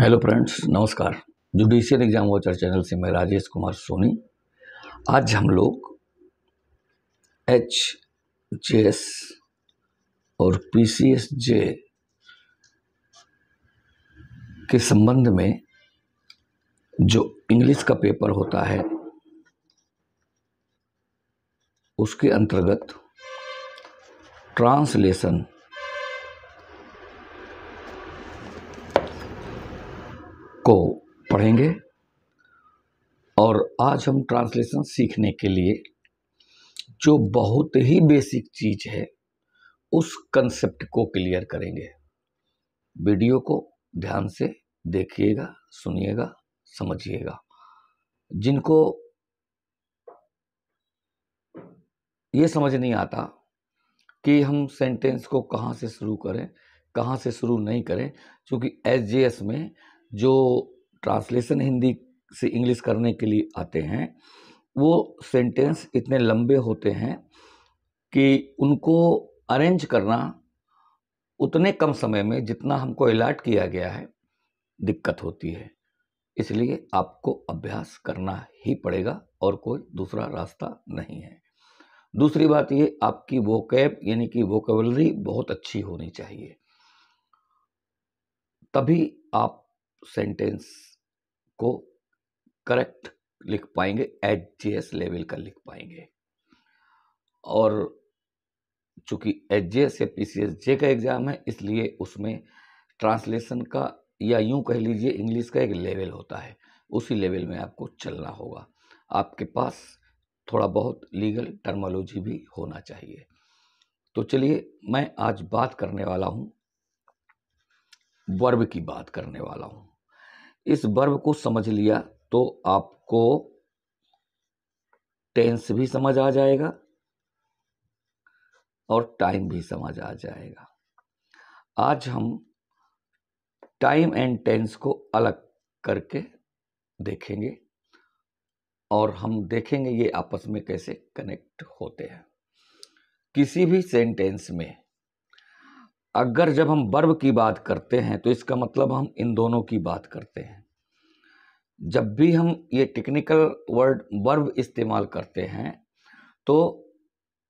Hello friends नमस्कार। Judicial exam watcher channel से मैं राजेश कुमार सोनी। आज हम लोग एच जे एस और पी सी एस जे के संबंध में जो इंग्लिश का पेपर होता है, उसके अंतर्गत ट्रांसलेशन को पढ़ेंगे। और आज हम ट्रांसलेशन सीखने के लिए जो बहुत ही बेसिक चीज़ है, उस कंसेप्ट को क्लियर करेंगे। वीडियो को ध्यान से देखिएगा, सुनिएगा, समझिएगा। जिनको ये समझ नहीं आता कि हम सेंटेंस को कहाँ से शुरू करें, कहाँ से शुरू नहीं करें, क्योंकि एस में जो ट्रांसलेशन हिंदी से इंग्लिश करने के लिए आते हैं, वो सेंटेंस इतने लंबे होते हैं कि उनको अरेंज करना उतने कम समय में जितना हमको अलाट किया गया है, दिक्कत होती है। इसलिए आपको अभ्यास करना ही पड़ेगा और कोई दूसरा रास्ता नहीं है। दूसरी बात ये, आपकी वो वोकैब यानी कि वोकेबलरी बहुत अच्छी होनी चाहिए। तभी आप सेंटेंस को करेक्ट लिख पाएँगे एच जी एस लेवल का लिख पाएँगे। और चूँकि एच जी एस या पी सी एस जे का एग्ज़ाम है, इसलिए उसमें ट्रांसलेशन का या यूँ कह लीजिए इंग्लिश का एक लेवल होता है, उसी लेवल में आपको चलना होगा। आपके पास थोड़ा बहुत लीगल टर्मोलॉजी भी होना चाहिए। तो चलिए, मैं आज बात करने वाला हूँ वर्ब की बात करने वाला हूँ। इस वर्ब को समझ लिया तो आपको टेंस भी समझ आ जाएगा और टाइम भी समझ आ जाएगा। आज हम टाइम एंड टेंस को अलग करके देखेंगे और हम देखेंगे ये आपस में कैसे कनेक्ट होते हैं। किसी भी सेंटेंस में अगर जब हम वर्ब की बात करते हैं तो इसका मतलब हम इन दोनों की बात करते हैं। जब भी हम ये टेक्निकल वर्ड वर्ब इस्तेमाल करते हैं तो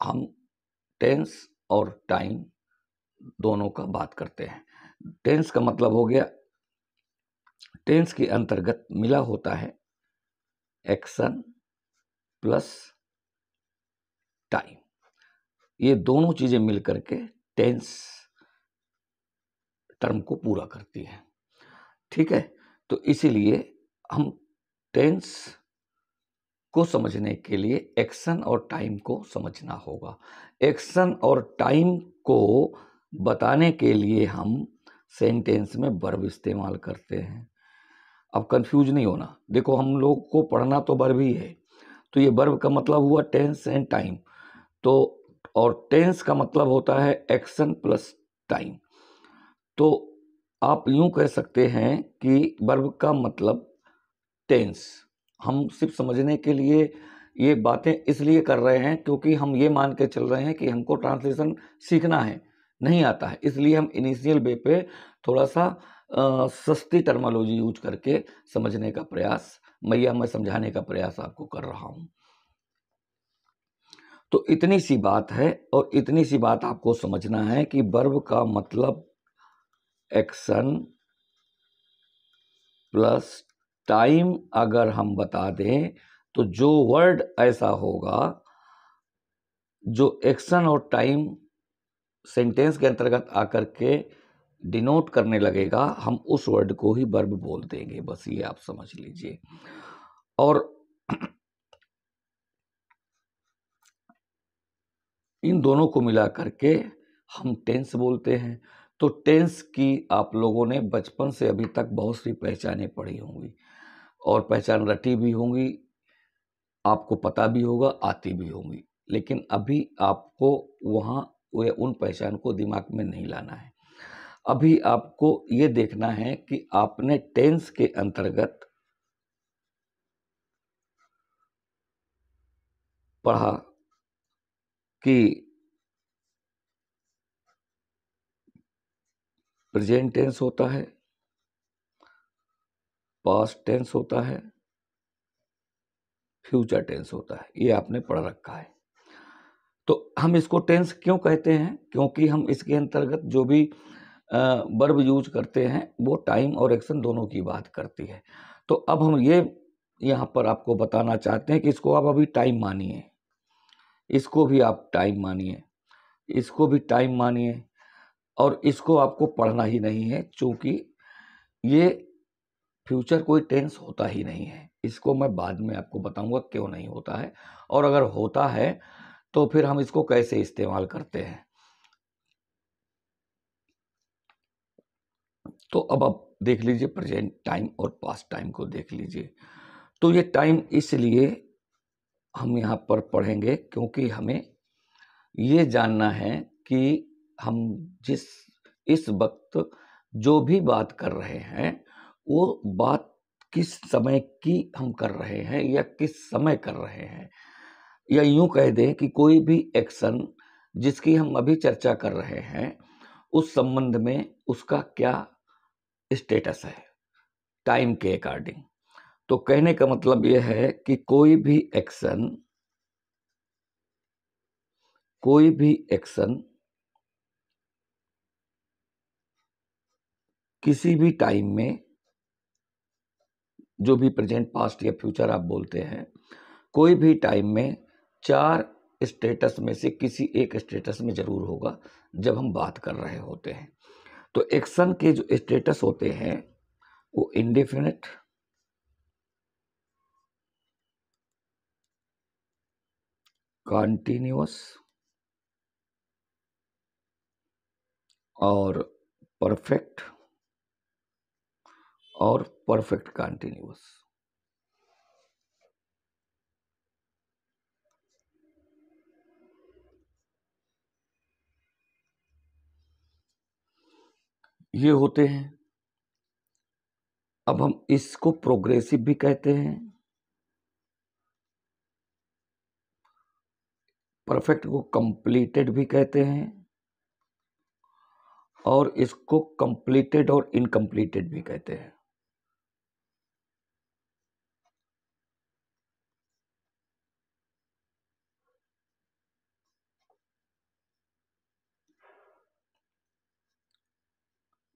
हम टेंस और टाइम दोनों का बात करते हैं। टेंस का मतलब हो गया टेंस के अंतर्गत मिला होता है एक्शन प्लस टाइम ये दोनों चीज़ें मिल करके टेंस टर्म को पूरा करती है। ठीक है? तो इसीलिए हम टेंस को समझने के लिए एक्शन और टाइम को समझना होगा। एक्शन और टाइम को बताने के लिए हम सेंटेंस में वर्ब इस्तेमाल करते हैं। अब कंफ्यूज नहीं होना। देखो, हम लोग को पढ़ना तो वर्ब ही है। तो ये वर्ब का मतलब हुआ टेंस एंड टाइम। तो और टेंस का मतलब होता है एक्शन प्लस टाइम। तो आप यूँ कह सकते हैं कि वर्ब का मतलब टेंस हम सिर्फ़ समझने के लिए ये बातें इसलिए कर रहे हैं क्योंकि हम ये मान के चल रहे हैं कि हमको ट्रांसलेशन सीखना है नहीं आता है। इसलिए हम इनिशियल वे पे थोड़ा सा आ, सस्ती टर्मोलॉजी यूज़ करके समझने का प्रयास मैया मैं समझाने का प्रयास आपको कर रहा हूँ। तो इतनी सी बात है और इतनी सी बात आपको समझना है कि वर्ब का मतलब एक्शन प्लस टाइम अगर हम बता दें तो जो वर्ड ऐसा होगा, जो एक्शन और टाइम सेंटेंस के अंतर्गत आकर के डिनोट करने लगेगा, हम उस वर्ड को ही वर्ब बोल देंगे। बस ये आप समझ लीजिए। और इन दोनों को मिला करके हम टेंस बोलते हैं। तो टेंस की आप लोगों ने बचपन से अभी तक बहुत सी पहचानें पढ़ी होंगी। और पहचान रटी भी होंगी, आपको पता भी होगा, आती भी होंगी। लेकिन अभी आपको वहाँ उन पहचान को दिमाग में नहीं लाना है। अभी आपको ये देखना है कि आपने टेंस के अंतर्गत पढ़ा कि प्रेजेंट टेंस होता है, पास्ट टेंस होता है, फ्यूचर टेंस होता है, ये आपने पढ़ रखा है। तो हम इसको टेंस क्यों कहते हैं? क्योंकि हम इसके अंतर्गत जो भी वर्ब यूज़ करते हैं, वो टाइम और एक्शन दोनों की बात करती है। तो अब हम ये, यहाँ पर आपको बताना चाहते हैं कि इसको आप अभी टाइम मानिए। इसको भी आप टाइम मानिए। इसको भी टाइम मानिए। और इसको आपको पढ़ना ही नहीं है क्योंकि ये फ्यूचर कोई टेंस होता ही नहीं है। इसको मैं बाद में आपको बताऊँगा क्यों नहीं होता है। और अगर होता है तो फिर हम इसको कैसे इस्तेमाल करते हैं? तो अब आप देख लीजिए, प्रेजेंट टाइम और पास्ट टाइम को देख लीजिए। तो ये टाइम इसलिए हम यहाँ पर पढ़ेंगे क्योंकि हमें ये जानना है कि हम जिस, इस वक्त जो भी बात कर रहे हैं, वो बात किस समय की हम कर रहे हैं या किस समय कर रहे हैं? या यूँ कह दें कि कोई भी एक्शन जिसकी हम अभी चर्चा कर रहे हैं, उस संबंध में उसका क्या स्टेटस है? टाइम के अकॉर्डिंग। तो कहने का मतलब यह है कि कोई भी एक्शन, कोई भी एक्शन किसी भी टाइम में, जो भी प्रेजेंट पास्ट या फ्यूचर आप बोलते हैं, कोई भी टाइम में चार स्टेटस में से किसी एक स्टेटस में ज़रूर होगा, जब हम बात कर रहे होते हैं। तो एक्शन के जो स्टेटस होते हैं, वो इंडेफिनिट कंटिन्यूअस और परफेक्ट और परफेक्ट कंटिन्यूअस। ये होते हैं। अब हम इसको प्रोग्रेसिव भी कहते हैं। परफेक्ट को कंप्लीटेड भी कहते हैं। और इसको कंप्लीटेड और इनकम्प्लीटेड भी कहते हैं।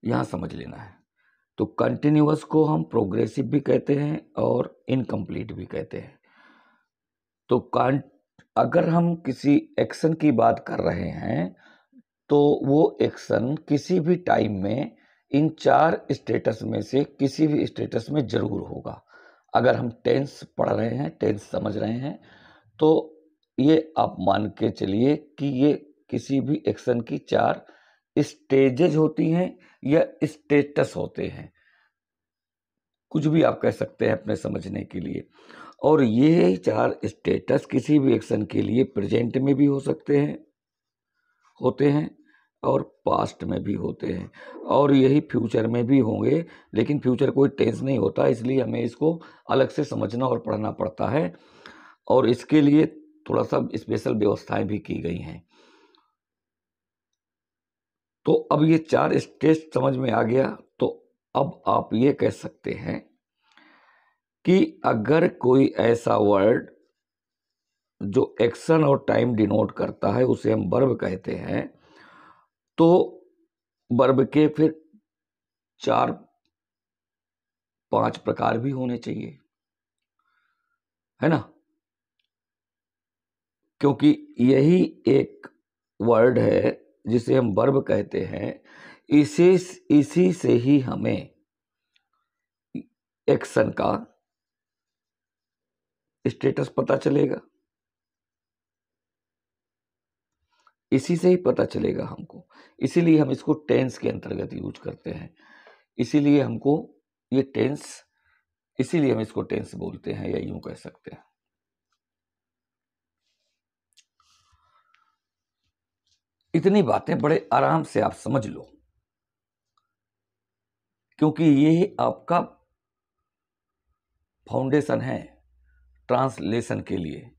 यहाँ समझ लेना है। तो कंटिन्यूस को हम प्रोग्रेसिव भी कहते हैं और इनकम्प्लीट भी कहते हैं। तो अगर हम किसी एक्शन की बात कर रहे हैं तो वो एक्शन किसी भी टाइम में, इन चार स्टेटस में से किसी भी स्टेटस में ज़रूर होगा। अगर हम टेंस पढ़ रहे हैं टेंस समझ रहे हैं तो ये आप मान के चलिए कि ये किसी भी एक्शन की चार स्टेजेज होती हैं या स्टेटस होते हैं। कुछ भी आप कह सकते हैं अपने समझने के लिए। और ये चार स्टेटस किसी भी एक्शन के लिए प्रेजेंट में भी हो सकते हैं, होते हैं और पास्ट में भी होते हैं। और यही फ्यूचर में भी होंगे, लेकिन फ्यूचर कोई टेंस नहीं होता, इसलिए हमें इसको अलग से समझना और पढ़ना पड़ता है। और इसके लिए थोड़ा सा स्पेशल व्यवस्थाएँ भी की गई हैं। तो अब ये चार स्टेज समझ में आ गया। तो अब आप ये कह सकते हैं कि अगर कोई ऐसा वर्ड जो एक्शन और टाइम डिनोट करता है, उसे हम वर्ब कहते हैं तो वर्ब के फिर चार, पाँच प्रकार भी होने चाहिए। है ना? क्योंकि यही एक वर्ड है जिसे हम वर्ब कहते हैं, इसी इसी से ही हमें एक्शन का स्टेटस पता चलेगा। इसी से ही पता चलेगा हमको। इसीलिए हम इसको टेंस के अंतर्गत यूज़ करते हैं। इसीलिए हमको ये टेंस, इसीलिए हम इसको टेंस बोलते हैं या यूँ कह सकते हैं। इतनी बातें बड़े आराम से आप समझ लो। क्योंकि ये आपका फाउंडेशन है ट्रांसलेशन के लिए।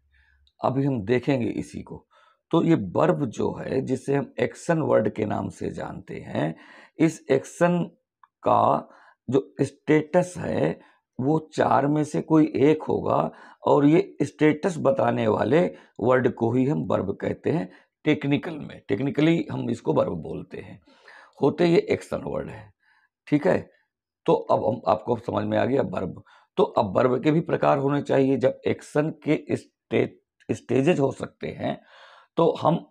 अभी हम देखेंगे इसी को। तो ये बर्ब जो है, जिसे हम एक्शन वर्ड के नाम से जानते हैं, इस एक्शन का जो स्टेटस है, वो चार में से कोई एक होगा, और ये स्टेटस बताने वाले वर्ड को ही हम बर्ब कहते हैं। टेक्निकल में, टेक्निकली हम इसको वर्ब बोलते हैं। होते ये एक्शन वर्ड है, ठीक है? तो अब हम, आपको समझ में आ गया बर्ब तो अब बर्ब के भी प्रकार होने चाहिए। जब एक्शन के स्टेजेज हो सकते हैं तो हम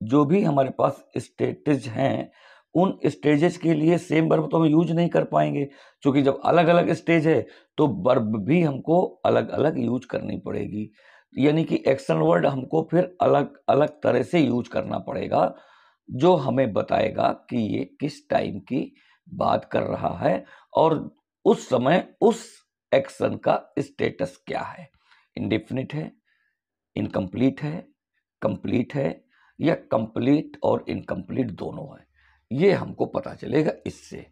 जो भी हमारे पास स्टेटेज हैं, उन स्टेजेस के लिए सेम बर्ब तो हम यूज़ नहीं कर पाएँगे। क्योंकि जब अलग अलग स्टेज है तो बर्ब भी हमको अलग अलग यूज़ करनी पड़ेगी। यानी कि एक्शन वर्ड हमको फिर अलग अलग तरह से यूज़ करना पड़ेगा, जो हमें बताएगा कि ये किस टाइम की बात कर रहा है और उस समय उस एक्शन का स्टेटस क्या है। इंडिफिनिट है इनकम्प्लीट है कंप्लीट है या कंप्लीट और इनकम्प्लीट दोनों है। ये हमको पता चलेगा इससे।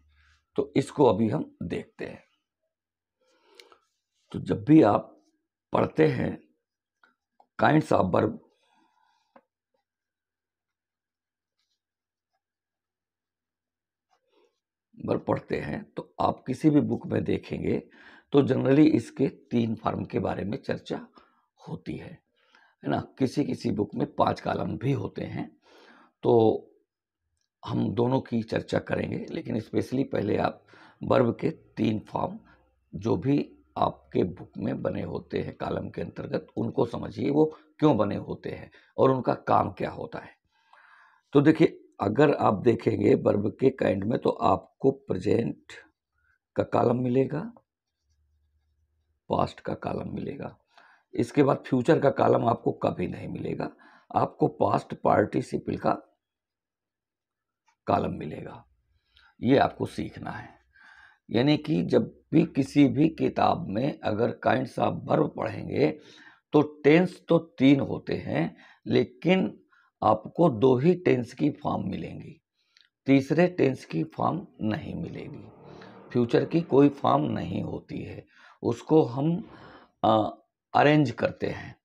तो इसको अभी हम देखते हैं। तो जब भी आप पढ़ते हैं काइंड्स ऑफ़ वर्ब वर्ब पढ़ते हैं तो आप किसी भी बुक में देखेंगे तो जनरली इसके तीन फॉर्म के बारे में चर्चा होती है है ना? किसी किसी बुक में पाँच कालम भी होते हैं तो हम दोनों की चर्चा करेंगे, लेकिन स्पेशली पहले आप वर्ब के तीन फॉर्म जो भी आपके बुक में बने होते हैं, कालम के अंतर्गत, उनको समझिए वो क्यों बने होते हैं और उनका काम क्या होता है। तो देखिए, अगर आप देखेंगे वर्ब के काइंड में तो आपको प्रेजेंट का कालम मिलेगा, पास्ट का कालम मिलेगा। इसके बाद फ्यूचर का कालम आपको कभी नहीं मिलेगा, आपको पास्ट पार्टिसिपल का कालम मिलेगा। ये आपको सीखना है। यानी कि जब भी किसी भी किताब में अगर काइंड्स ऑफ़ वर्ब पढ़ेंगे तो टेंस तो तीन होते हैं, लेकिन आपको दो ही टेंस की फॉर्म मिलेंगी। तीसरे टेंस की फॉर्म नहीं मिलेगी। फ्यूचर की कोई फॉर्म नहीं होती है। उसको हम अरेंज करते हैं,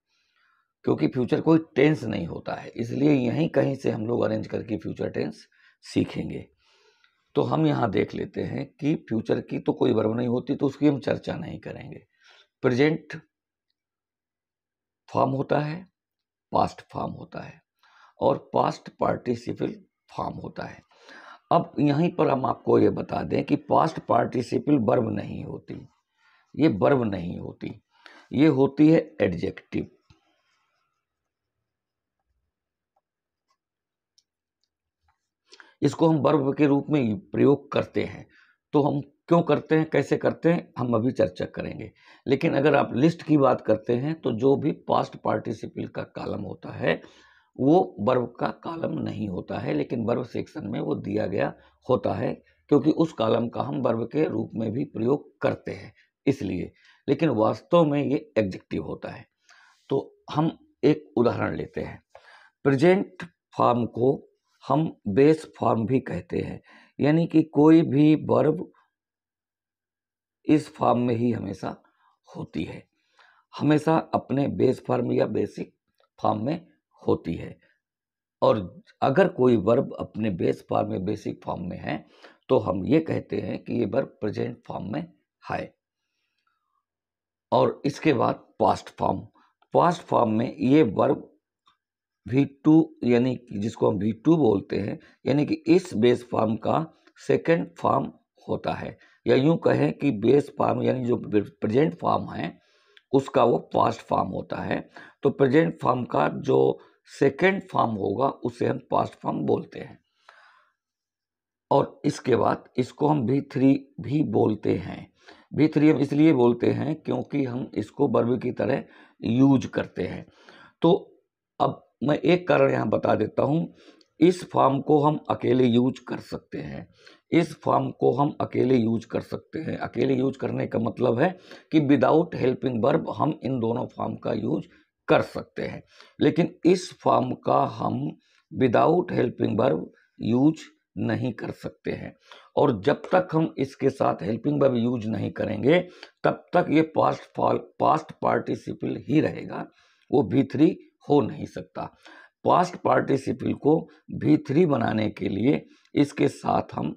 क्योंकि फ्यूचर कोई टेंस नहीं होता है। इसलिए यहीं कहीं से हम लोग अरेंज करके फ्यूचर टेंस सीखेंगे। तो हम यहाँ देख लेते हैं कि फ्यूचर की तो कोई वर्ब नहीं होती तो उसकी हम चर्चा नहीं करेंगे। प्रेजेंट फॉर्म होता है पास्ट फॉर्म होता है और पास्ट पार्टिसिपल फॉर्म होता है। अब यहीं पर हम आपको ये बता दें कि पास्ट पार्टिसिपल वर्ब नहीं होती, ये वर्ब नहीं होती, ये होती है एडजेक्टिव इसको हम वर्ब के रूप में प्रयोग करते हैं। तो हम क्यों करते हैं, कैसे करते हैं, हम अभी चर्चा करेंगे। लेकिन अगर आप लिस्ट की बात करते हैं तो जो भी पास्ट पार्टिसिपल का कालम होता है, वो वर्ब का कालम नहीं होता है, लेकिन वर्ब सेक्शन में वो दिया गया होता है, क्योंकि उस कालम का हम वर्ब के रूप में भी प्रयोग करते हैं, इसलिए। लेकिन वास्तव में ये एग्जेक्टिव होता है। तो हम एक उदाहरण लेते हैं। प्रेजेंट फॉर्म को हम बेस फॉर्म भी कहते हैं। यानी कि कोई भी वर्ब इस फॉर्म में ही हमेशा होती है। हमेशा अपने बेस फॉर्म या बेसिक फॉर्म में होती है। और अगर कोई वर्ब अपने बेस फॉर्म या बेसिक फॉर्म में है तो हम ये कहते हैं कि ये वर्ब प्रेजेंट फॉर्म में है। और इसके बाद पास्ट फॉर्म। पास्ट फॉर्म में ये वर्ब वी टू यानी कि जिसको हम वी टू बोलते हैं, यानी कि इस बेस फॉर्म का सेकेंड फॉर्म होता है। या यूँ कहें कि बेस फॉर्म यानी जो प्रेजेंट फॉर्म है, उसका वो पास्ट फॉर्म होता है। तो प्रेजेंट फॉर्म का जो सेकेंड फॉर्म होगा, उसे हम पास्ट फॉर्म बोलते हैं। और इसके बाद इसको हम भी थ्री भी बोलते हैं। भी थ्री हम इसलिए बोलते हैं क्योंकि हम इसको वर्ब की तरह यूज़ करते हैं। तो अब मैं एक कारण यहाँ बता देता हूँ, इस फॉर्म को हम अकेले यूज़ कर सकते हैं। इस फॉर्म को हम अकेले यूज़ कर सकते हैं। अकेले यूज़ करने का मतलब है कि विदाउट हेल्पिंग वर्ब हम इन दोनों फॉर्म का यूज़ कर सकते हैं। लेकिन इस फॉर्म का हम विदाउट हेल्पिंग वर्ब यूज़ नहीं कर सकते हैं। और जब तक हम इसके साथ हेल्पिंग वर्ब यूज़ नहीं करेंगे, तब तक ये पास्ट पास्ट पार्टिसिपल ही रहेगा, वो भी थ्री हो नहीं सकता। पास्ट पार्टिसिपल को भी थ्री बनाने के लिए इसके साथ हम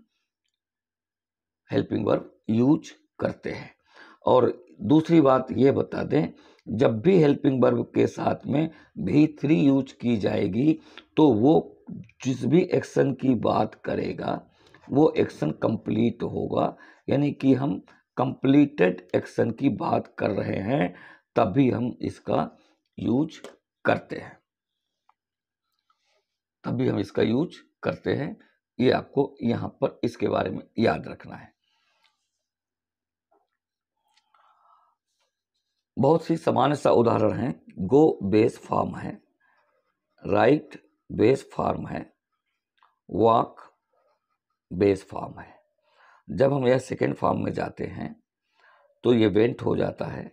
हेल्पिंग वर्ब यूज़ करते हैं। और दूसरी बात ये बता दें, जब भी हेल्पिंग वर्ब के साथ में भी थ्री यूज़ की जाएगी तो वो जिस भी एक्शन की बात करेगा, वो एक्शन कंप्लीट होगा। यानी कि हम कंप्लीटेड एक्शन की बात कर रहे हैं, तभी हम इसका यूज़ करते हैं। तभी हम इसका यूज़ करते हैं। ये आपको यहाँ पर इसके बारे में याद रखना है। बहुत सी सामान्य सा उदाहरण है। गो बेस फार्म है। राइट बेस फार्म है। वॉक बेस फार्म है। जब हम यह सेकेंड फार्म में जाते हैं तो ये वेंट हो जाता है।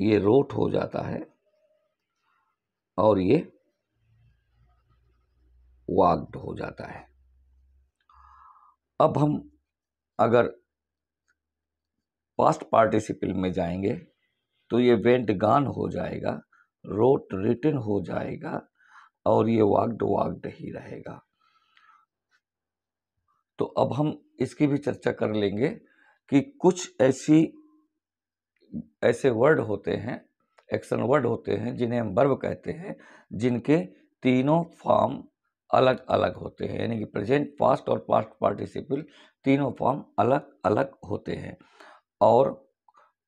ये रोट हो जाता है। और ये वाग्ड हो जाता है। अब हम अगर पास्ट पार्टिसिपल में जाएँगे तो ये वेंट गान हो जाएगा रोट रिटन हो जाएगा, और ये वाग्ड वाग्ड ही रहेगा। तो अब हम इसकी भी चर्चा कर लेंगे कि कुछ ऐसी, ऐसे वर्ड होते हैं एक्शन वर्ड होते हैं, जिन्हें हम वर्ब कहते हैं, जिनके तीनों फॉर्म अलग अलग होते हैं। यानी कि प्रेजेंट पास्ट और पास्ट पार्टिसिपल तीनों फॉर्म अलग अलग होते हैं। और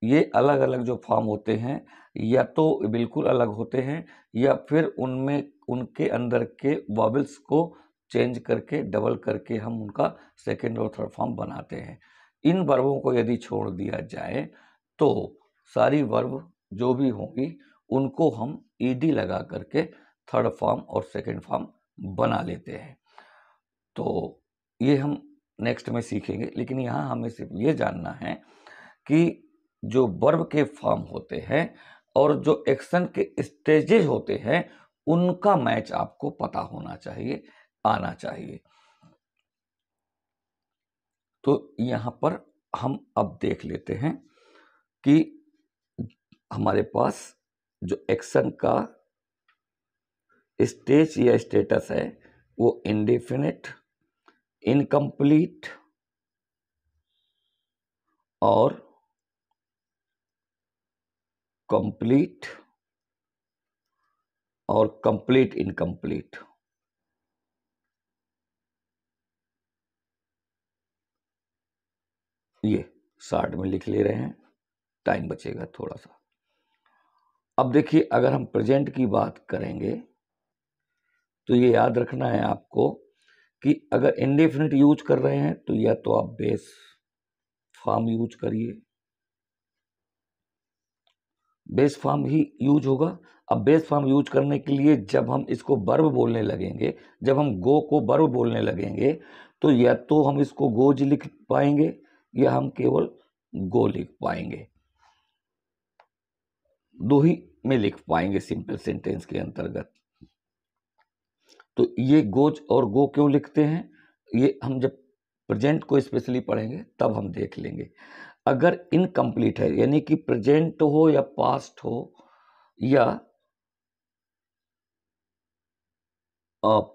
ये अलग अलग जो फॉर्म होते हैं, या तो बिल्कुल अलग होते हैं, या फिर उनमें, उनके अंदर के वॉबल्स को चेंज करके डबल करके हम उनका सेकेंड और थर्ड फॉर्म बनाते हैं। इन वर्बों को यदि छोड़ दिया जाए तो सारी वर्ब जो भी होंगी, उनको हम ईडी e लगा करके थर्ड फॉर्म और सेकेंड फॉर्म बना लेते हैं। तो ये हम नेक्स्ट में सीखेंगे, लेकिन यहाँ हमें सिर्फ़ ये जानना है कि जो वर्ब के फॉर्म होते हैं और जो एक्शन के स्टेजेस होते हैं, उनका मैच आपको पता होना चाहिए, आना चाहिए। तो यहाँ पर हम अब देख लेते हैं कि हमारे पास जो एक्शन का स्टेज या स्टेटस है, वो इंडेफिनिट इनकम्प्लीट और कंप्लीट और कंप्लीट इनकम्प्लीट ये शार्ट में लिख ले रहे हैं टाइम बचेगा थोड़ा सा। अब देखिए, अगर हम प्रेजेंट की बात करेंगे तो ये याद रखना है आपको कि अगर इंडेफिनिट यूज़ कर रहे हैं तो या तो आप बेस फॉर्म यूज़ करिए। बेस फॉर्म ही यूज़ होगा। अब बेस फॉर्म यूज़ करने के लिए जब हम इसको बर्ब बोलने लगेंगे, जब हम गो को बर्ब बोलने लगेंगे तो या तो हम इसको गोज लिख पाएँगे, या हम केवल गो लिख पाएँगे। दो ही में लिख पाएँगे सिंपल सेंटेंस के अंतर्गत। तो ये गोज और गो क्यों लिखते हैं? ये हम जब प्रेजेंट को स्पेशली पढ़ेंगे, तब हम देख लेंगे। अगर इनकम्प्लीट है, यानी कि प्रेजेंट हो या पास्ट हो, या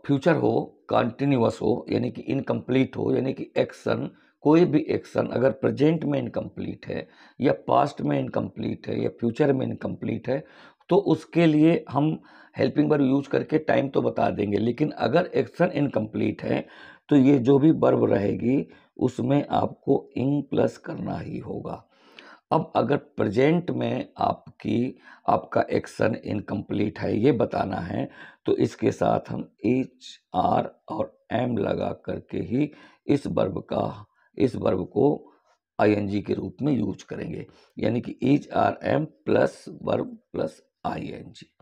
फ्यूचर हो कंटिन्यूस हो, यानी कि इनकम्प्लीट हो, यानी कि एक्शन कोई भी एक्शन अगर प्रेजेंट में इनकम्प्लीट है या पास्ट में इनकम्प्लीट है या फ्यूचर में इनकम्प्लीट है तो उसके लिए हम हेल्पिंग वर्ब यूज़ करके टाइम तो बता देंगे। लेकिन अगर एक्शन इनकम्प्लीट है तो ये जो भी वर्ब रहेगी, उसमें आपको इन प्लस करना ही होगा। अब अगर प्रेजेंट में आपकी, आपका एक्शन इनकम्प्लीट है, ये बताना है तो इसके साथ हम एच आर और एम लगा करके ही इस वर्ब का इस वर्ब को आईएनजी के रूप में यूज़ करेंगे। यानी कि H R M plus verb plus ING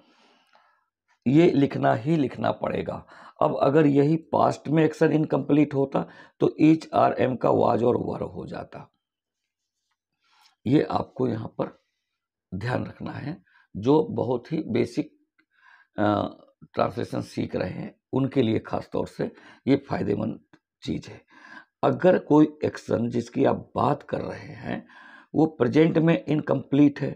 ये लिखना ही लिखना पड़ेगा। अब अगर यही पास्ट में एक्शन इनकम्प्लीट होता तो एच आर एम का वाज और वर हो जाता। ये आपको यहाँ पर ध्यान रखना है। जो बहुत ही बेसिक ट्रांसलेशन सीख रहे हैं, उनके लिए खास तौर से ये फ़ायदेमंद चीज़ है। अगर कोई एक्शन जिसकी आप बात कर रहे हैं, वो प्रेजेंट में इनकम्प्लीट है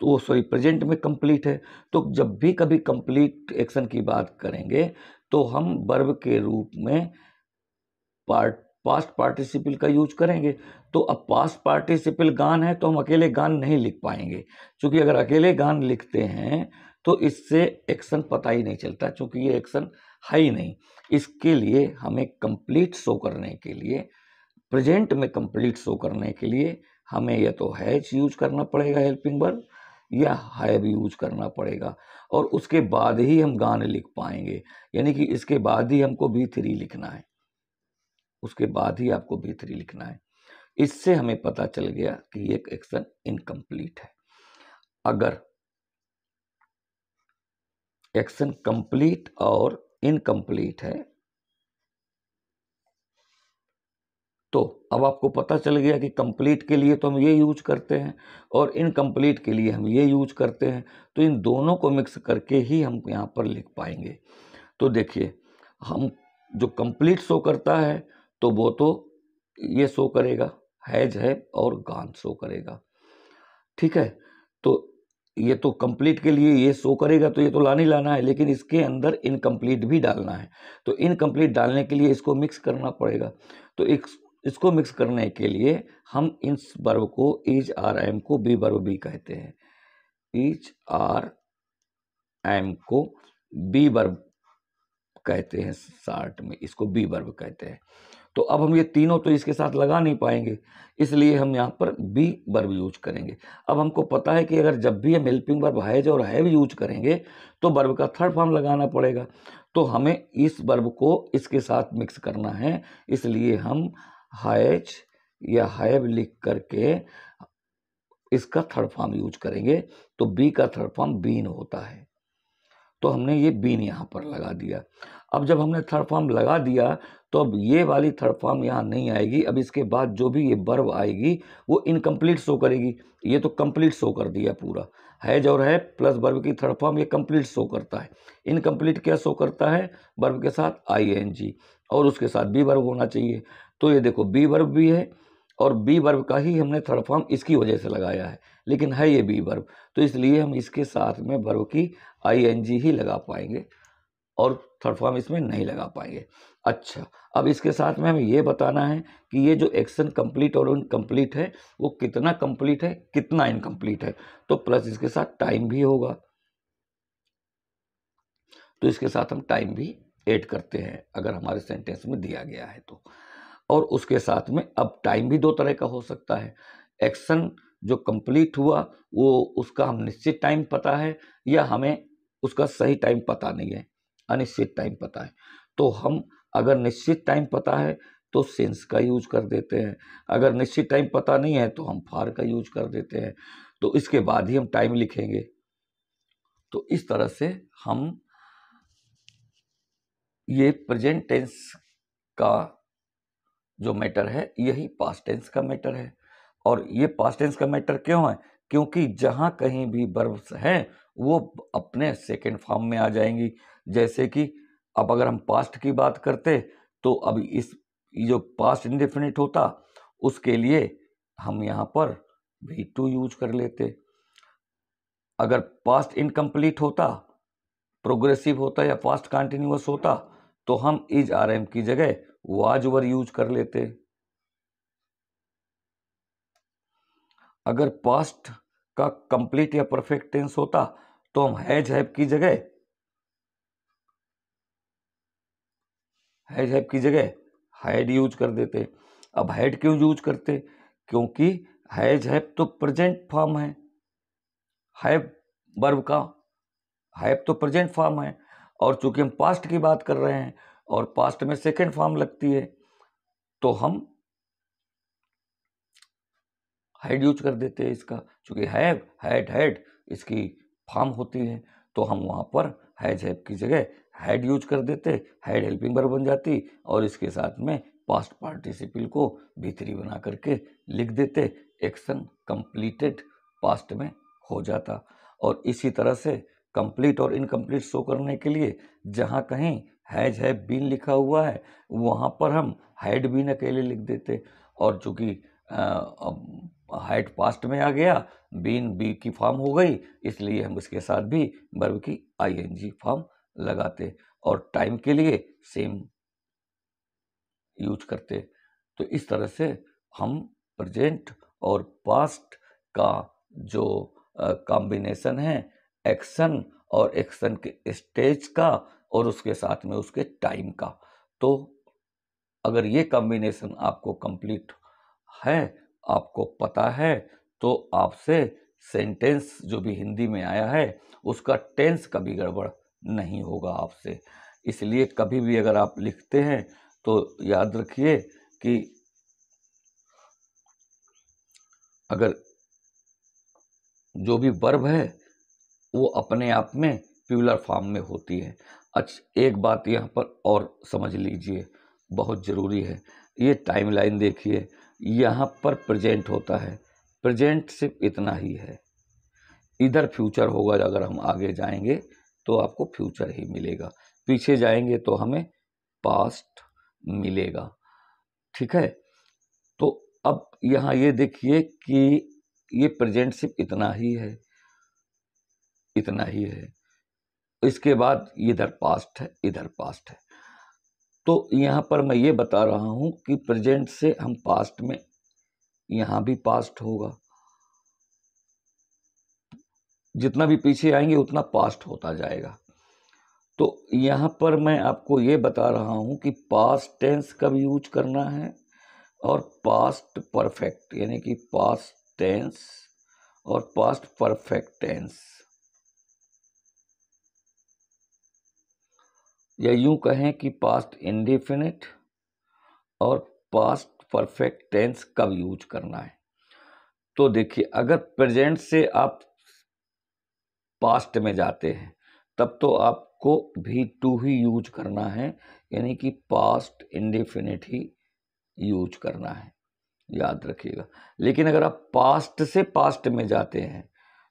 तो सॉरी, प्रेजेंट में कंप्लीट है तो जब भी कभी कंप्लीट एक्शन की बात करेंगे तो हम वर्ब के रूप में पार्ट, पास्ट पार्टिसिपल का यूज़ करेंगे। तो अब पास्ट पार्टिसिपल गान है तो हम अकेले गान नहीं लिख पाएँगे, क्योंकि अगर अकेले गान लिखते हैं तो इससे एक्शन पता ही नहीं चलता, क्योंकि ये एक्शन है ही नहीं। इसके लिए हमें कंप्लीट शो करने के लिए प्रेजेंट में कंप्लीट शो करने के लिए हमें या तो हैज़ यूज़ करना पड़ेगा हेल्पिंग वर्ब या हैव यूज़ करना पड़ेगा। और उसके बाद ही हम गान लिख पाएँगे। यानी कि इसके बाद ही हमको बी थ्री लिखना है। उसके बाद ही आपको बी थ्री लिखना है। इससे हमें पता चल गया कि एक एक्शन इनकम्प्लीट है। अगर एक्शन कंप्लीट और इनकम्प्लीट है। तो अब आपको पता चल गया कि कंप्लीट के लिए तो हम ये यूज़ करते हैं और इनकम्प्लीट के लिए हम ये यूज़ करते हैं। तो इन दोनों को मिक्स करके ही हम यहाँ पर लिख पाएँगे। तो देखिए, हम जो कंप्लीट शो करता है तो वो तो ये शो करेगा हैज़ है और गान शो करेगा। ठीक है? तो ये तो कंप्लीट के लिए ये शो करेगा तो ये तो लाना ही लाना है, लेकिन इसके अंदर इनकम्प्लीट भी डालना है। तो इनकम्प्लीट डालने के लिए इसको मिक्स करना पड़ेगा। तो एक इसको मिक्स करने के लिए हम इस वर्ब को इज़ आर एम को बी वर्ब भी कहते हैं। इज़ आर एम को बी वर्ब कहते हैं शार्ट में इसको बी वर्ब कहते हैं। तो अब हम ये तीनों तो इसके साथ लगा नहीं पाएँगे, इसलिए हम यहाँ पर बी वर्ब यूज़ करेंगे। अब हमको पता है कि अगर जब भी हम हेल्पिंग वर्ब हैज़ और हैव यूज़ करेंगे तो वर्ब का थर्ड फॉर्म लगाना पड़ेगा। तो हमें इस वर्ब को इसके साथ मिक्स करना है, इसलिए हम हैज़ या हैव लिख करके इसका थर्ड फॉर्म यूज़ करेंगे। तो बी का थर्ड फॉर्म बीन होता है। तो हमने ये बीन यहाँ पर लगा दिया। अब जब हमने थर्ड फॉर्म लगा दिया तो अब ये वाली थर्ड फॉर्म यहाँ नहीं आएगी। अब इसके बाद जो भी ये बर्व आएगी, वो इनकम्प्लीट शो करेगी। ये तो कंप्लीट शो कर दिया पूरा। हैज़ और है, प्लस बर्व की थर्ड फॉर्म ये कंप्लीट शो करता है। इनकम्प्लीट क्या शो करता है? बर्व के साथ आई, एन, जी। और उसके साथ बी वर्ब होना चाहिए। तो ये देखो, बी वर्ब भी है और बी वर्ब का ही हमने थर्ड फॉर्म इसकी वजह से लगाया है। लेकिन है ये बी वर्ब तो इसलिए हम इसके साथ में वर्ब की आई एन जी ही लगा पाएँगे और थर्ड फॉर्म इसमें नहीं लगा पाएँगे। अच्छा अब इसके साथ में हमें ये बताना है कि ये जो एक्शन कंप्लीट और इनकम्प्लीट है, वो कितना कंप्लीट है, कितना इनकम्प्लीट है तो प्लस इसके साथ टाइम भी होगा। तो इसके साथ हम टाइम भी ऐड करते हैं, अगर हमारे सेंटेंस में दिया गया है तो। और उसके साथ में अब टाइम भी दो तरह का हो सकता है एक्शन जो कंप्लीट हुआ, वो उसका हम निश्चित टाइम पता है या हमें उसका सही टाइम पता नहीं है, अनिश्चित टाइम पता है। तो हम अगर निश्चित टाइम पता है तो सेंस का यूज़ कर देते हैं। अगर निश्चित टाइम पता नहीं है तो हम फार का यूज़ कर देते हैं। तो इसके बाद ही हम टाइम लिखेंगे। तो इस तरह से हम ये प्रेजेंट टेंस का जो मैटर है, यही पास्ट टेंस का मैटर है। और ये पास्ट टेंस का मैटर क्यों है? क्योंकि जहाँ कहीं भी बर्ब्स हैं, वो अपने सेकेंड फॉर्म में आ जाएँगी। जैसे कि, अब अगर हम पास्ट की बात करते तो अब इस जो पास्ट इंडिफिनिट होता, उसके लिए हम यहाँ पर भी टू यूज़ कर लेते। अगर पास्ट इनकम्प्लीट होता प्रोग्रेसिव होता या पास्ट कंटिन्यूस होता तो हम इज़ आर एम की जगह वाज ओवर यूज़ कर लेते। अगर पास्ट का कंप्लीट या परफेक्ट टेंस होता तो हम हैज़ हैव की जगह, हैज़ हैव की जगह हैड यूज़ कर देते। अब हैड क्यों यूज़ करते? क्योंकि हैज़ हैव तो प्रेजेंट फॉर्म है। हैव वर्ब का हैव तो प्रेजेंट फॉर्म है। और चूँकि हम पास्ट की बात कर रहे हैं और पास्ट में सेकेंड फॉर्म लगती है तो हम हैड यूज़ कर देते हैं इसका। चूँकि हैव हैड हैड इसकी फॉर्म होती है तो हम वहाँ पर हैज़ हैव की जगह हैड यूज़ कर देते हैड हेल्पिंग वर्ब बन जाती और इसके साथ में पास्ट पार्टिसिपल को भी थ्री बना करके लिख देते एक्शन कंप्लीटेड पास्ट में हो जाता। और इसी तरह से कंप्लीट और इनकम्प्लीट शो करने के लिए जहाँ कहीं हैज़ है बीन लिखा हुआ है, वहाँ पर हम हैड बीन अकेले लिख देते। और चूँकि हैड पास्ट में आ गया बीन बी की फॉर्म हो गई, इसलिए हम इसके साथ भी वर्ब की आईएनजी फॉर्म लगाते और टाइम के लिए सेम यूज़ करते। तो इस तरह से हम प्रेजेंट और पास्ट का जो कॉम्बिनेशन है एक्शन और एक्शन के स्टेज का और उसके साथ में उसके टाइम का। तो अगर ये कॉम्बिनेशन आपको कंप्लीट है आपको पता है तो आपसे सेंटेंस जो भी हिंदी में आया है, उसका टेंस कभी गड़बड़ नहीं होगा आपसे। इसलिए कभी भी अगर आप लिखते हैं तो याद रखिए कि अगर जो भी वर्ब है, वो अपने आप में प्यूलर फॉर्म में होती है। अच्छा एक बात यहाँ पर और समझ लीजिए, बहुत ज़रूरी है। ये टाइमलाइन देखिए यहाँ पर प्रेजेंट होता है। प्रेजेंट सिर्फ़ इतना ही है। इधर फ्यूचर होगा, अगर हम आगे जाएँगे तो आपको फ्यूचर ही मिलेगा। पीछे जाएँगे तो हमें पास्ट मिलेगा। ठीक है? तो अब यहाँ ये देखिए कि ये प्रेजेंट सिर्फ़ इतना ही है। इतना ही है। इसके बाद इधर पास्ट है, इधर पास्ट है। तो यहाँ पर मैं ये बता रहा हूँ कि प्रेजेंट से हम पास्ट में, यहाँ भी पास्ट होगा। जितना भी पीछे आएँगे, उतना पास्ट होता जाएगा। तो यहाँ पर मैं आपको ये बता रहा हूँ कि पास्ट टेंस कब यूज़ करना है और पास्ट परफेक्ट, यानी कि पास्ट टेंस और पास्ट परफेक्ट टेंस। या यूँ कहें कि पास्ट इंडिफिनिट और पास्ट परफेक्ट टेंस कब यूज़ करना है? तो देखिए, अगर प्रेजेंट से आप पास्ट में जाते हैं, तब तो आपको भी टू ही यूज़ करना है, यानी कि पास्ट इंडिफिनिट ही यूज़ करना है। याद रखिएगा। लेकिन अगर आप पास्ट से पास्ट में जाते हैं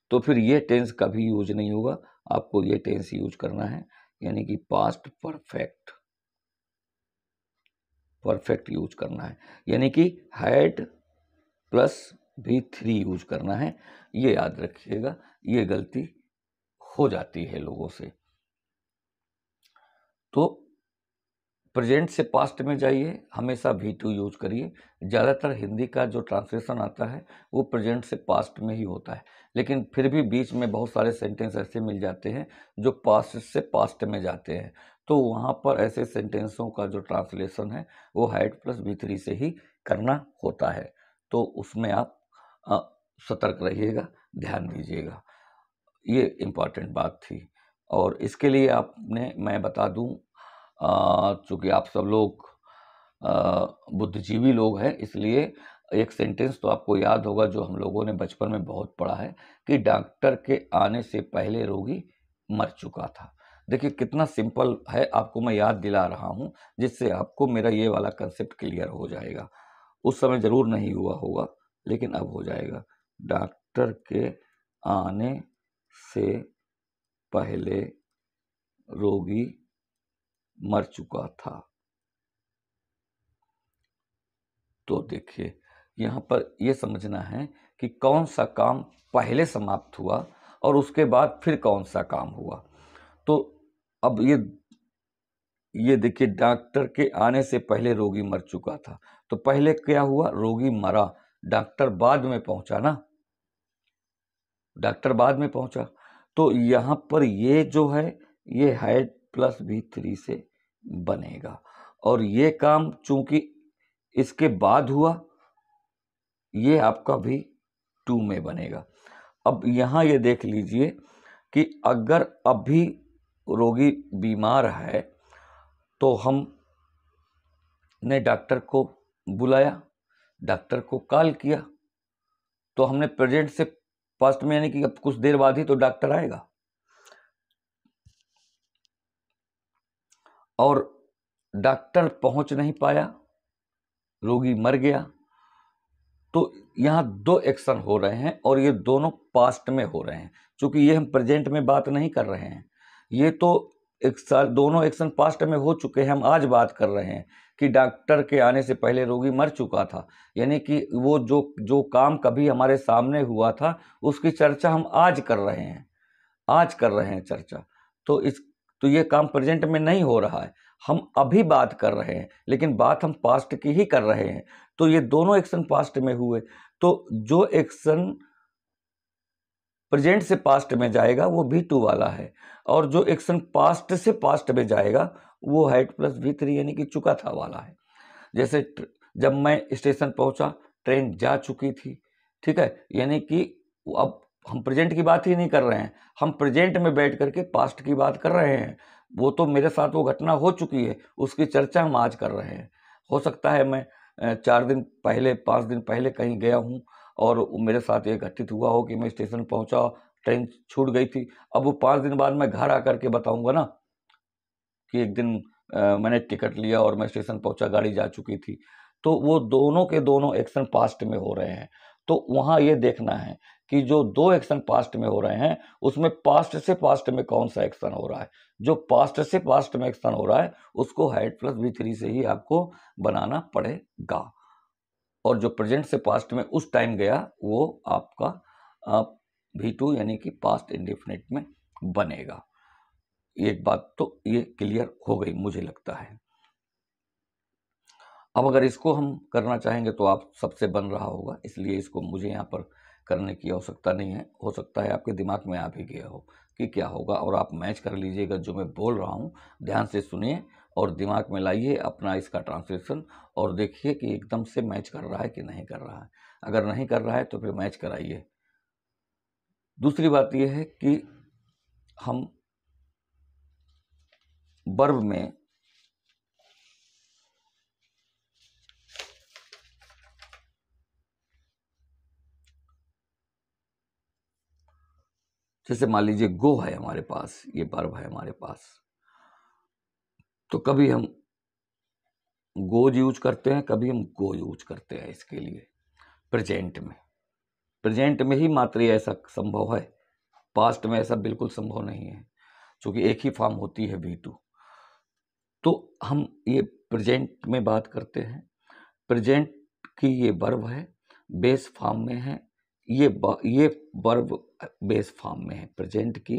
तो फिर ये टेंस कभी यूज़ नहीं होगा। आपको ये टेंस यूज़ करना है। यानी कि पास्ट परफेक्ट परफेक्ट यूज़ करना है। यानी कि had plus V three use करना है। ये याद रखिएगा, ये गलती हो जाती है लोगों से। तो प्रेजेंट से पास्ट में जाइए, हमेशा भी टू यूज़ करिए। ज़्यादातर हिंदी का जो ट्रांसलेशन आता है, वो प्रेजेंट से पास्ट में ही होता है। लेकिन फिर भी बीच में बहुत सारे सेंटेंस ऐसे मिल जाते हैं जो पास्ट से पास्ट में जाते हैं। तो वहाँ पर ऐसे सेंटेंसों का जो ट्रांसलेशन है, वो हाइट प्लस बी थ्री से ही करना होता है। तो उसमें आप सतर्क रहिएगा, ध्यान दीजिएगा। ये इंपॉर्टेंट बात थी। और इसके लिए आपने, मैं बता दूँ चूँकि आप सब लोग बुद्धिजीवी लोग हैं, इसलिए एक सेंटेंस तो आपको याद होगा जो हम लोगों ने बचपन में बहुत पढ़ा है कि डॉक्टर के आने से पहले रोगी मर चुका था। देखिए, कितना सिंपल है, आपको मैं याद दिला रहा हूँ, जिससे आपको मेरा ये वाला कंसेप्ट क्लियर हो जाएगा। उस समय ज़रूर नहीं हुआ होगा, लेकिन अब हो जाएगा। डॉक्टर के आने से पहले रोगी मर चुका था। तो देखिए यहाँ पर यह समझना है कि कौन सा काम पहले समाप्त हुआ और उसके बाद फिर कौन सा काम हुआ। तो अब ये ये देखिए, डॉक्टर के आने से पहले रोगी मर चुका था। तो पहले क्या हुआ? रोगी मरा। डॉक्टर बाद में पहुँचा ना? डॉक्टर बाद में पहुँचा। तो यहाँ पर ये जो है, ये हाइट प्लस भी थ्री से बनेगा। और ये काम चूँकि इसके बाद हुआ ये आपका भी टू में बनेगा। अब यहाँ ये देख लीजिए कि अगर अभी रोगी बीमार है तो हम ने डॉक्टर को बुलाया, डॉक्टर को कॉल किया तो हमने प्रेजेंट से पास्ट में यानी कि अब कुछ देर बाद ही तो डॉक्टर आएगा। और डॉक्टर पहुँच नहीं पाया, रोगी मर गया तो यहाँ दो एक्शन हो रहे हैं और ये दोनों पास्ट में हो रहे हैं। क्योंकि ये हम प्रेजेंट में बात नहीं कर रहे हैं। ये तो एक साल, दोनों एक्शन पास्ट में हो चुके हैं। हम आज बात कर रहे हैं कि डॉक्टर के आने से पहले रोगी मर चुका था। यानी कि वो जो जो काम कभी हमारे सामने हुआ था, उसकी चर्चा हम आज कर रहे हैं। आज कर रहे हैं चर्चा। तो इस तो ये काम प्रेजेंट में नहीं हो रहा है। हम अभी बात कर रहे हैं, लेकिन बात हम पास्ट की ही कर रहे हैं। तो ये दोनों एक्शन पास्ट में हुए। तो जो एक्शन प्रेजेंट से पास्ट में जाएगा, वो भी टू वाला है। और जो एक्शन पास्ट से पास्ट में जाएगा, वो हाइट प्लस वी थ्री यानी कि चुका था वाला है। जैसे जब मैं स्टेशन पहुँचा ट्रेन जा चुकी थी, ठीक है? यानी कि अब हम प्रेजेंट की बात ही नहीं कर रहे हैं। हम प्रेजेंट में बैठ करके पास्ट की बात कर रहे हैं। वो तो मेरे साथ वो घटना हो चुकी है उसकी चर्चा हम आज कर रहे हैं। हो सकता है मैं चार दिन पहले पाँच दिन पहले कहीं गया हूँ और मेरे साथ ये घटित हुआ हो कि मैं स्टेशन पहुँचा ट्रेन छूट गई थी। अब वो पाँच दिन बाद मैं घर आकर के बताऊँगा ना कि एक दिन आ, मैंने टिकट लिया और मैं स्टेशन पहुँचा गाड़ी जा चुकी थी। तो वो दोनों के दोनों एक्शन पास्ट में हो रहे हैं। तो वहाँ ये देखना है कि जो दो एक्शन पास्ट में हो रहे हैं उसमें पास्ट से पास्ट में कौन सा एक्शन हो रहा है? जो पास्ट से पास्ट में एक्शन हो रहा है, उसको हाइट प्लस वी थ्री से ही आपको बनाना पड़ेगा। और जो प्रेजेंट से पास्ट में उस टाइम गया, वो आपका वी टू यानी कि पास्ट इंडिफिनिट में बनेगा। एक बात तो ये क्लियर हो गई, मुझे लगता है। अब अगर इसको हम करना चाहेंगे तो आप सबसे बन रहा होगा, इसलिए इसको मुझे यहाँ पर करने की आवश्यकता नहीं है। हो सकता है आपके दिमाग में आ भी गया हो। कि क्या होगा? और आप मैच कर लीजिएगा जो मैं बोल रहा हूँ। ध्यान से सुनिए और दिमाग में लाइए अपना इसका ट्रांसलेशन और देखिए कि एकदम से मैच कर रहा है कि नहीं कर रहा है। अगर नहीं कर रहा है तो फिर मैच कराइए। दूसरी बात यह है कि हम बर्ब में जैसे मान लीजिए गो है हमारे पास, ये पर्व है हमारे पास तो कभी हम गोज यूज़ करते हैं, कभी हम गो यूज़ करते हैं इसके लिए, प्रेजेंट में। प्रेजेंट में ही मात्र ऐसा संभव है, पास्ट में ऐसा बिल्कुल संभव नहीं है, क्योंकि एक ही फॉर्म होती है वी टू। तो हम ये प्रेजेंट में बात करते हैं, प्रेजेंट की ये वर्ब है, बेस फॉर्म में है ये ये वर्ब बेस फॉर्म में है प्रेजेंट की,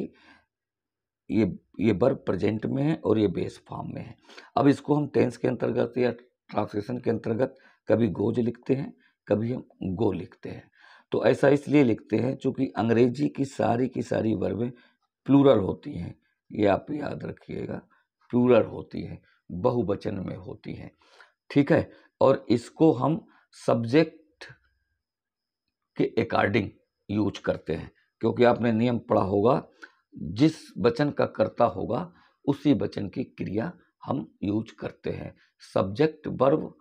ये ये वर्ब प्रेजेंट में है और ये बेस फॉर्म में है। अब इसको हम टेंस के अंतर्गत या ट्रांसलेशन के अंतर्गत कभी गोज लिखते हैं, कभी हम गो लिखते हैं। तो ऐसा इसलिए लिखते हैं क्योंकि अंग्रेज़ी की सारी की सारी वर्बें प्लूरल होती हैं। ये आप याद रखिएगा प्लूरल होती है, बहुवचन में होती हैं। ठीक है? और इसको हम सब्जेक्ट के अकॉर्डिंग यूज़ करते हैं, क्योंकि आपने नियम पढ़ा होगा, जिस वचन का कर्ता होगा, उसी वचन की क्रिया हम यूज़ करते हैं। सब्जेक्ट वर्ब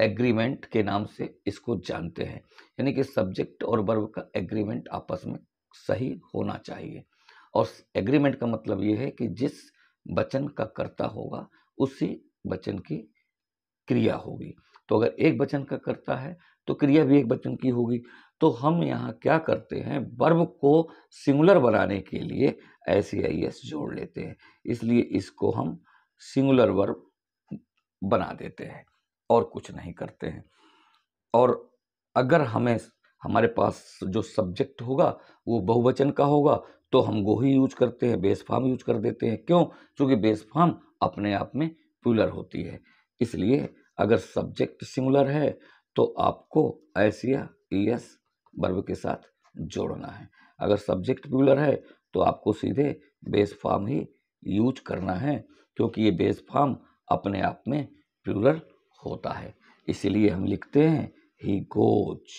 एग्रीमेंट के नाम से इसको जानते हैं। यानी कि सब्जेक्ट और वर्ब का एग्रीमेंट आपस में सही होना चाहिए। और एग्रीमेंट का मतलब ये है कि जिस वचन का कर्ता होगा, उसी वचन की क्रिया होगी। तो अगर एक वचन का कर्ता है तो क्रिया भी एक वचन की होगी। तो हम यहाँ क्या करते हैं? वर्ब को सिंगुलर बनाने के लिए ऐसी आई एस जोड़ लेते हैं। इसलिए इसको हम सिंगुलर वर्ब बना देते हैं और कुछ नहीं करते हैं। और अगर हमें हमारे पास जो सब्जेक्ट होगा, वो बहुवचन का होगा तो हम गो ही यूज़ करते हैं, बेस फॉर्म यूज़ कर देते हैं। क्यों? क्योंकि बेस फॉर्म अपने आप में प्यूलर होती है। इसलिए अगर सब्जेक्ट सिंगुलर है तो आपको ऐसिया ई एस वर्ब के साथ जोड़ना है। अगर सब्जेक्ट प्यूलर है तो आपको सीधे बेस फॉर्म ही यूज़ करना है, क्योंकि ये बेस फॉर्म अपने आप में प्यूलर होता है। इसीलिए हम लिखते हैं he goes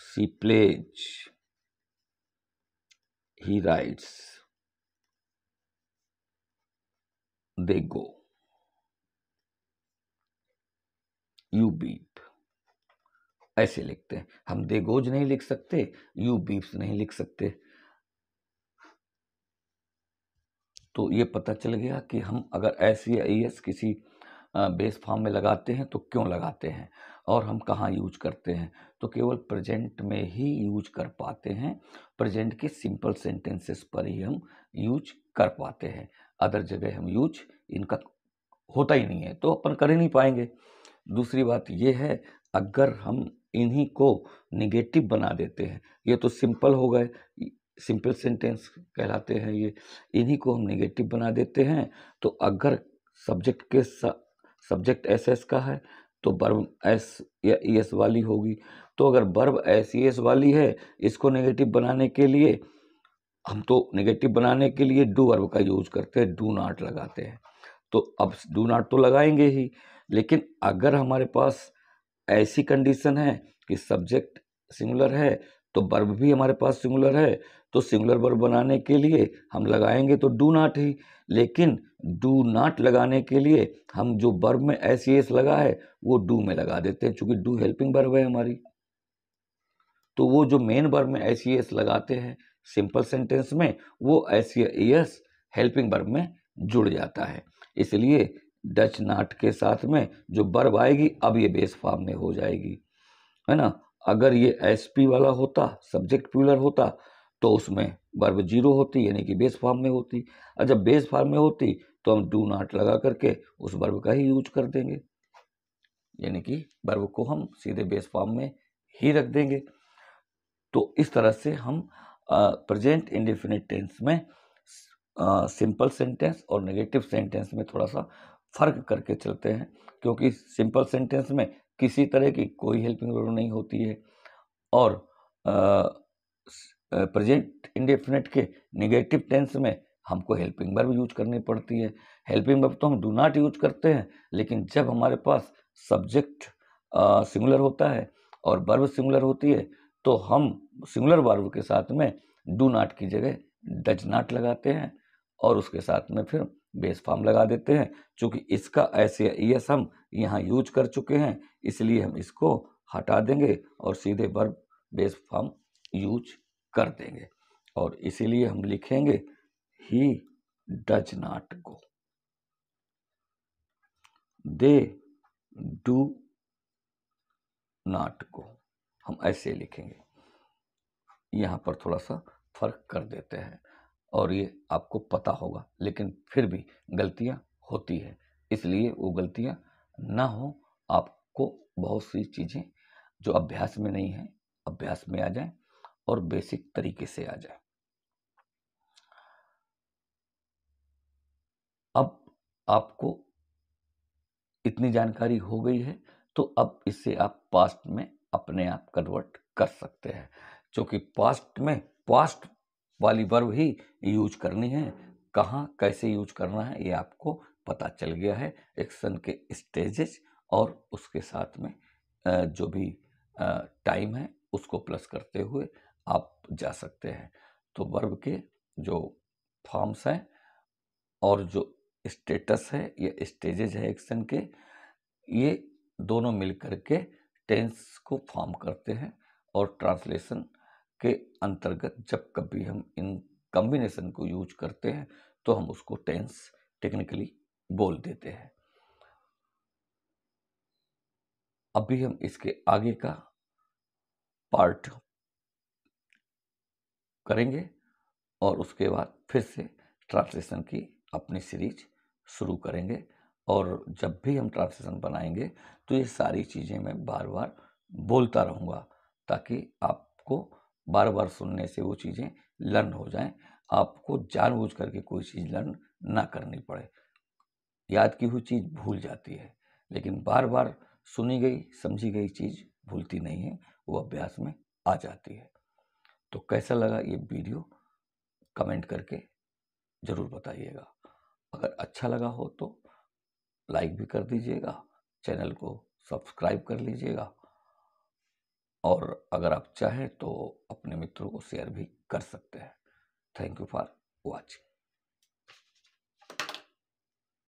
she plays he writes they go you beep ऐसे लिखते हैं। हम देगोज नहीं लिख सकते, यू बीप्स नहीं लिख सकते। तो ये पता चल गया कि हम अगर ऐसी आई एस किसी बेस फॉर्म में लगाते हैं तो क्यों लगाते हैं और हम कहाँ यूज़ करते हैं? तो केवल प्रेजेंट में ही यूज़ कर पाते हैं। प्रेजेंट के सिंपल सेंटेंसेस पर ही हम यूज़ कर पाते हैं। अदर जगह हम यूज़, इनका होता ही नहीं है तो अपन कर ही नहीं पाएँगे। दूसरी बात ये है, अगर हम इन्हीं को निगेटिव बना देते हैं। ये तो सिंपल हो गए। सिंपल सेंटेंस कहलाते हैं ये। इन्हीं को हम नेगेटिव बना देते हैं। तो अगर सब्जेक्ट के सब्जेक्ट एस एस का है तो बर्ब एस या ई एस वाली होगी। तो अगर बर्ब एस ई एस वाली है, इसको नेगेटिव बनाने के लिए, हम तो नेगेटिव बनाने के लिए डू वर्ब का यूज़ करते हैं डू नाट लगाते हैं। तो अब डू नाट तो लगाएँगे ही, लेकिन अगर हमारे पास ऐसी कंडीशन है कि सब्जेक्ट सिंगुलर है तो वर्ब भी हमारे पास सिंगुलर है तो सिंगुलर वर्ब बनाने के लिए हम लगाएँगे तो डू नाट ही, लेकिन डू नाट लगाने के लिए हम जो वर्ब में एस एस लगा है, वो डू में लगा देते हैं क्योंकि डू हेल्पिंग वर्ब है हमारी। तो वो जो मेन वर्ब में एस एस लगाते हैं सिंपल सेंटेंस में, वो एस एस हेल्पिंग वर्ब में जुड़ जाता है। इसलिए डच नाट के साथ में जो बर्ब आएगी, अब ये बेस फॉर्म में हो जाएगी। है ना? अगर ये एस पी वाला होता सब्जेक्ट प्यूलर होता तो उसमें बर्ब ज़ीरो होती, यानी कि बेस फॉर्म में होती। और जब बेस फॉर्म में होती तो हम डू नाट लगा करके उस बर्ब का ही यूज़ कर देंगे। यानी कि बर्ब को हम सीधे बेस फॉर्म में ही रख देंगे। तो इस तरह से हम प्रेजेंट इंडिफिनिट टेंस में सिंपल सेंटेंस और नेगेटिव सेंटेंस में थोड़ा सा फ़र्क करके चलते हैं, क्योंकि सिंपल सेंटेंस में किसी तरह की कोई हेल्पिंग वर्ब नहीं होती है। और प्रेजेंट इंडेफिनेट के नेगेटिव टेंस में हमको हेल्पिंग वर्ब यूज़ करनी पड़ती है। हेल्पिंग वर्ब तो हम डू नॉट यूज़ करते हैं, लेकिन जब हमारे पास सब्जेक्ट सिंगुलर होता है और वर्ब सिंगुलर होती है तो हम सिंगुलर वर्ब के साथ में डू नॉट की जगह डज नॉट लगाते हैं और उसके साथ में फिर बेस फॉर्म लगा देते हैं क्योंकि इसका ऐसे ई एस हम यहाँ यूज़ कर चुके हैं, इसलिए हम इसको हटा देंगे और सीधे वर्ब बेस फॉर्म यूज़ कर देंगे। और इसीलिए हम लिखेंगे he does not go they do not go हम ऐसे लिखेंगे। यहाँ पर थोड़ा सा फ़र्क कर देते हैं। और ये आपको पता होगा, लेकिन फिर भी गलतियाँ होती है। इसलिए वो गलतियाँ ना हो, आपको बहुत सी चीज़ें जो अभ्यास में नहीं है, अभ्यास में आ जाए और बेसिक तरीके से आ जाए। अब आपको इतनी जानकारी हो गई है तो अब इससे आप पास्ट में अपने आप कन्वर्ट कर सकते हैं, क्योंकि पास्ट में, पास्ट वाली वर्ब ही यूज़ करनी है। कहाँ, कैसे यूज़ करना है, ये आपको पता चल गया है एक्शन के स्टेजेस और उसके साथ में जो भी टाइम है, उसको प्लस करते हुए आप जा सकते हैं। तो वर्ब के जो फॉर्म्स हैं और जो स्टेटस है, या स्टेजेज है एक्शन के, ये दोनों मिल के टेंस को फॉर्म करते हैं और ट्रांसलेशन के अंतर्गत जब कभी हम इन कम्बिनेशन को यूज़ करते हैं तो हम उसको टेंस टेक्निकली बोल देते हैं। अभी हम इसके आगे का पार्ट करेंगे और उसके बाद फिर से ट्रांसलेशन की अपनी सीरीज़ शुरू करेंगे और जब भी हम ट्रांसलेशन बनाएँगे तो ये सारी चीज़ें मैं बार बार बोलता रहूँगा ताकि आपको बार बार सुनने से वो चीज़ें लर्न हो जाएँ। आपको जानबूझ करके कोई चीज़ लर्न ना करनी पड़े। याद की हुई चीज़ भूल जाती है, लेकिन बार बार सुनी गई, समझी गई चीज़ भूलती नहीं है, वो अभ्यास में आ जाती है। तो कैसा लगा ये वीडियो? कमेंट करके ज़रूर बताइएगा। अगर अच्छा लगा हो तो लाइक भी कर दीजिएगा, चैनल को सब्सक्राइब कर लीजिएगा और अगर आप चाहें तो अपने मित्रों को शेयर भी कर सकते हैं। Thank you for watching